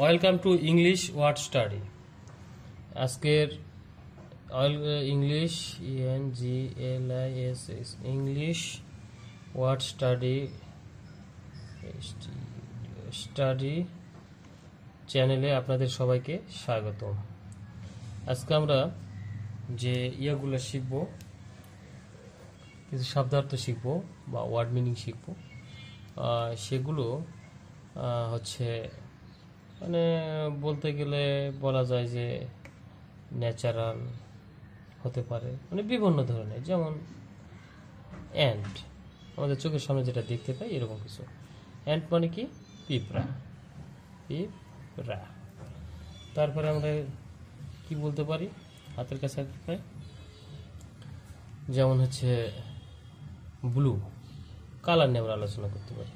Welcome to English word study. আজকের English E N G L I S S English word study study চ্যানেলে আপনাদের সবাইকে স্বাগত আজকে আমরা যে ইয়েগুলো শিখব, কিছু শব্দার্থ শিখব বা ওয়ার্ড মিনিং শিখব সেগুলো হচ্ছে মানে বলতে গেলে বলা যায় যে ন্যাচারাল হতে পারে। মানে বিভিন্ন ধরনের, যেমন অ্যান্ট আমাদের চোখের সামনে যেটা দেখতে পাই এরকম কিছু। অ্যান্ট মানে কি? পিঁপড়া। পিঁপড়া। তারপরে আমরা কি বলতে পারি? হাতের কাছে পাই যেমন হচ্ছে ব্লু কালার নিয়ে আমরা আলোচনা করতে পারি।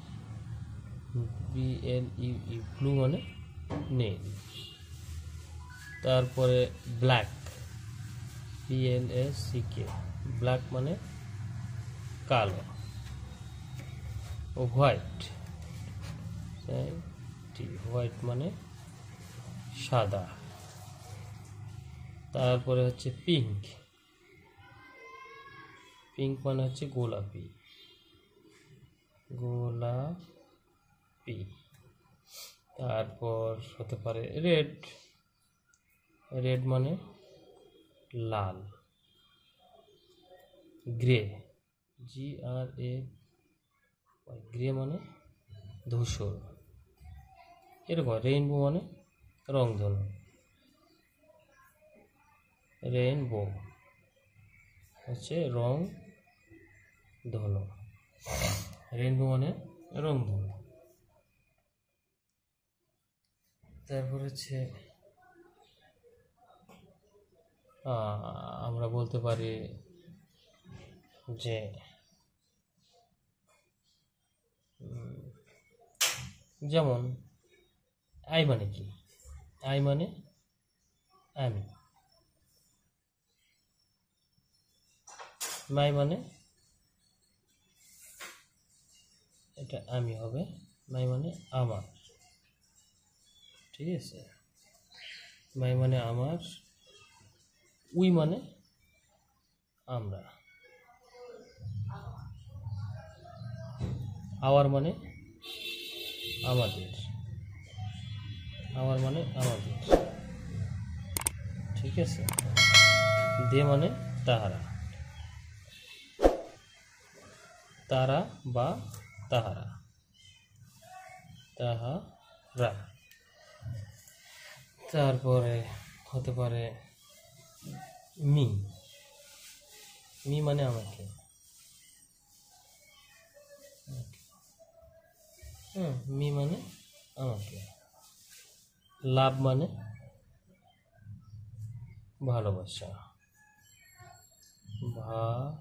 বি এল ইউ ব্লু মানে নীল তারপরে black B L S C K black মানে কালো। ও হোয়াইট হোয়াইট মানে সাদা। তারপরে হচ্ছে পিঙ্ক। পিঙ্ক মানে হচ্ছে গোলাপি। গোলাপি। তারপর হতে পারে রেড রেড মানে লাল grey G R a grey মানে ধূসর, এরকম রেইনবো মানে রংধনু রেইনবো হচ্ছে রং ধনু রেইনবো মানে রংধনু তারপর হচ্ছে আমরা বলতে পারি যে যেমন, আই মানে কি? আই মানে আমি। মাই মানে এটা আমি হবে, মাই মানে আমার। ঠিক আছে? মাই মানে আমার, উই মানে আমরা। আওয়ার মানে আমাদের। আওয়ার মানে আমাদের। ঠিক আছে? দে মানে তাহারা। তারা বা তাহারা। তাহারা। তারপরে হতে পারে মি। মি মানে আমাকে। হ্যাঁ মি মানে আমাকে। লাভ মানে ভালোবাসা। ভা,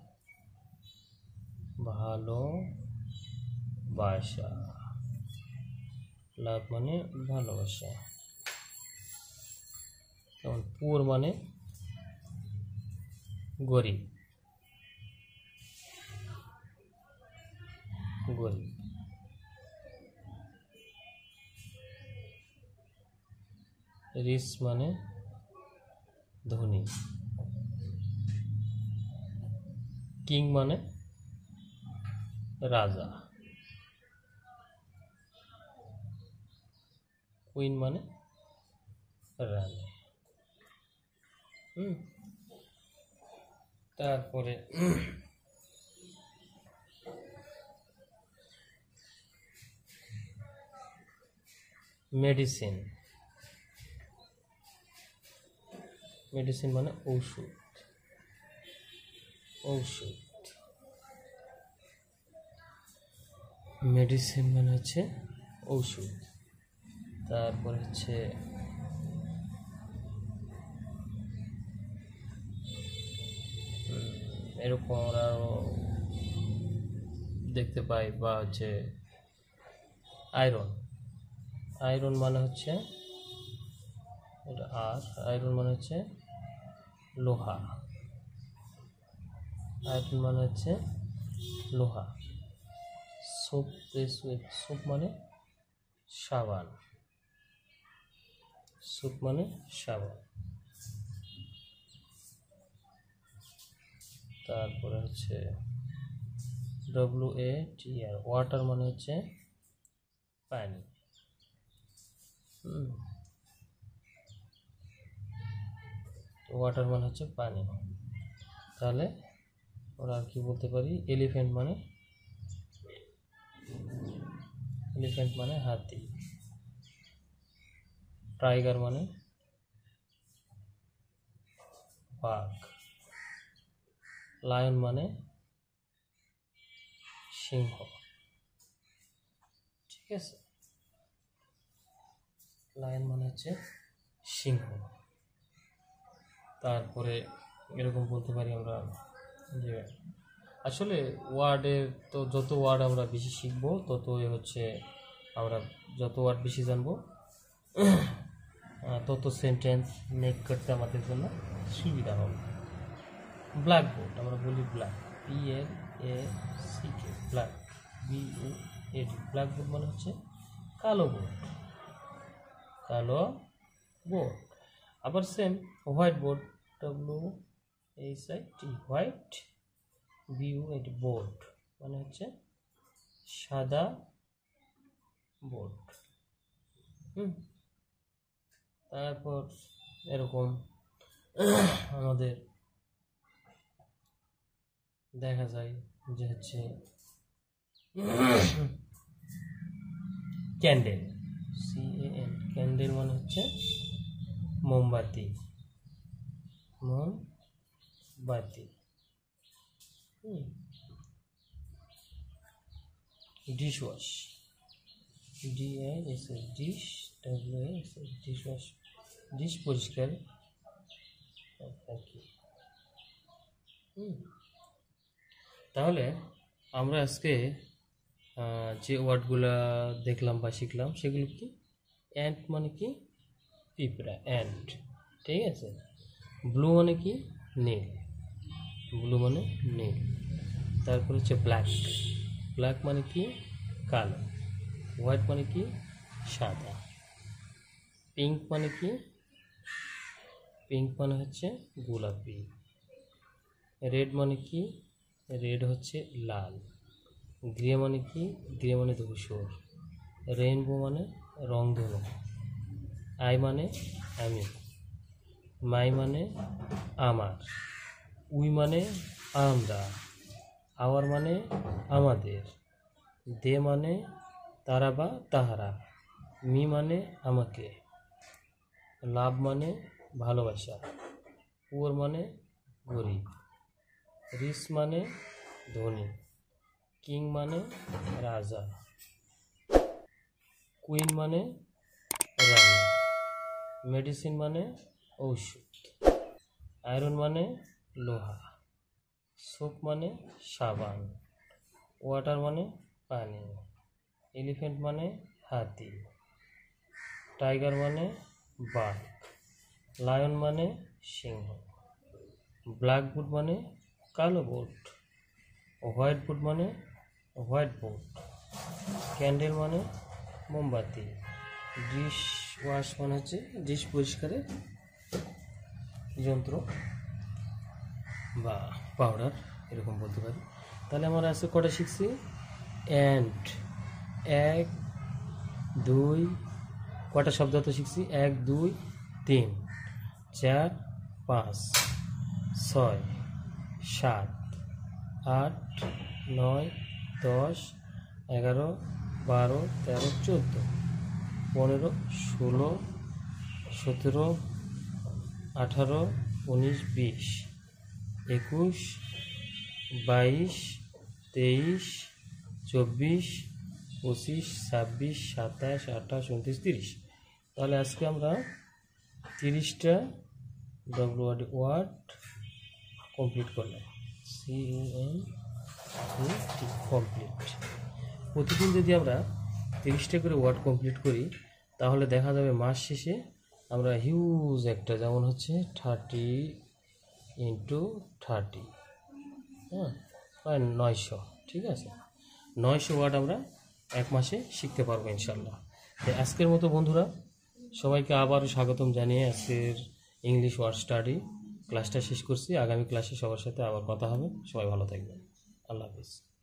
ভালোবাসা। লাভ মানে ভালোবাসা। যেমন পুর মানে গরিব গরিব রিস মানে ধনী। কিং মানে রাজা। কুইন মানে রানী। হুম তারপরে মেডিসিন। মেডিসিন মানে ঔষধ। ঔষধ। মেডিসিন মানে হচ্ছে ঔষধ। তারপর হচ্ছে এরকম আমরা দেখতে পাই বা হচ্ছে আয়রন আয়রন মানে হচ্ছে আর আয়রন মানে হচ্ছে লোহা। আয়রন মানে হচ্ছে লোহা। সোপ সোপ মানে সাবান। সুপ মানে সাবান। তারপরে হচ্ছে W A T R water মানে হচ্ছে পানি। ওয়াটার মানে হচ্ছে পানি। তাহলে ওরা আর কি বলতে পারি? এলিফ্যান্ট মানে? এলিফ্যান্ট মানে হাতি। টাইগার মানে বাঘ। লায়ন মানে সিংহ। ঠিক আছে? লায়ন মানে হচ্ছে সিংহ। তারপরে এরকম বলতে পারি আমরা যে, আসলে ওয়ার্ডের তো যত ওয়ার্ড আমরা বেশি শিখব, ততই হচ্ছে আমরা যত ওয়ার্ড বেশি জানব তত সেন্টেন্স মেক করতে আমাদের জন্য সুবিধা হবে। ব্ল্যাকবোর্ড আমরা বলি black P L A C K black B U A D blackboard মানে হচ্ছে কালো বোর্ড কালো বোর্ড আবার same white board W H I T white বিউ এটি বোর্ড মানে হচ্ছে সাদা বোর্ড হুম, তারপর এরকম আমাদের দেখা যায় যে হচ্ছে candle C A N candle মানে হচ্ছে মোমবাতি মোমবাতি dish wash D I S S dish W S S dish wash dish পরিষ্কার আর কি হুম। তাহলে আমরা আজকে যে ওয়ার্ডগুলা দেখলাম বা শিখলাম সেগুলো কি? অ্যান্ট মানে কি? পিঁপড়া অ্যান্ট ঠিক আছে? ব্লু মানে কি? নীল। ব্লু মানে নীল। তারপর হচ্ছে ব্ল্যাক ব্ল্যাক মানে কি? কালো। হোয়াইট মানে কি? সাদা। পিঙ্ক মানে কি? পিঙ্ক মানে হচ্ছে গোলাপি। রেড মানে কি? রেড হচ্ছে লাল। গ্রে মানে কি? গ্রে মানে ধূসর। রেইনবো মানে রং রংধনু আই মানে আমি। মাই মানে আমার। উই মানে আমরা। আওয়ার মানে আমাদের। দে মানে তারা বা তাহারা। মি মানে আমাকে। লাভ মানে ভালোবাসা। পুয়ার মানে গরিব। রিস মানে ধনী, কিং মানে রাজা, কুইন মানে রানী, মেডিসিন মানে ঔষধ, আয়রন মানে লোহা, সোপ মানে সাবান, ওয়াটার মানে পানি, এলিফ্যান্ট মানে হাতি, টাইগার মানে বাঘ, লায়ন মানে সিংহ ব্ল্যাকবোর্ড মানে কালো বোর্ড হোয়াইট বোর্ড মানে হোয়াইট বোর্ড ক্যান্ডেল মানে মোমবাতি ডিশ ওয়াশ মানে হচ্ছে ডিশ পরিষ্কারের যন্ত্র বা পাউডার এরকম বলতে পারি। তাহলে আমরা আজকে কটা শিখছি? অ্যান্ড এক, দুই, কটা শব্দ তো শিখছি? এক, দুই, তিন, চার, পাঁচ, ছয় সাত, আট, নয়, দশ, এগারো, বারো, তেরো, চোদ্দ, পনেরো, ষোলো, সতেরো, আঠারো, উনিশ, বিশ, একুশ, বাইশ, তেইশ, চব্বিশ, পঁচিশ, ছাব্বিশ, সাতাশ, আঠাশ, উনত্রিশ, তিরিশ। তাহলে আজকে আমরা তিরিশটা ডব্লিউ ওয়ার্ড কমপ্লিট করলাম সি এন কমপ্লিট প্রতিদিন যদি আমরা তিরিশটা করে ওয়ার্ড কমপ্লিট করি, তাহলে দেখা যাবে মাস শেষে আমরা হিউজ একটা, যেমন হচ্ছে থার্টি ইন্টু থার্টি হ্যাঁ প্রায় নয়শো, ঠিক আছে? নয়শো ওয়ার্ড আমরা এক মাসে শিখতে পারব ইনশাল্লাহ তো আজকের মতো বন্ধুরা, সবাইকে আবারও স্বাগতম জানিয়ে আজকের ইংলিশ ওয়ার্ড স্টাডি ক্লাসটা শেষ করছি। আগামী ক্লাসে সবার সাথে আবার কথা হবে। সবাই ভালো থাকবেন। আল্লাহ হাফিজ।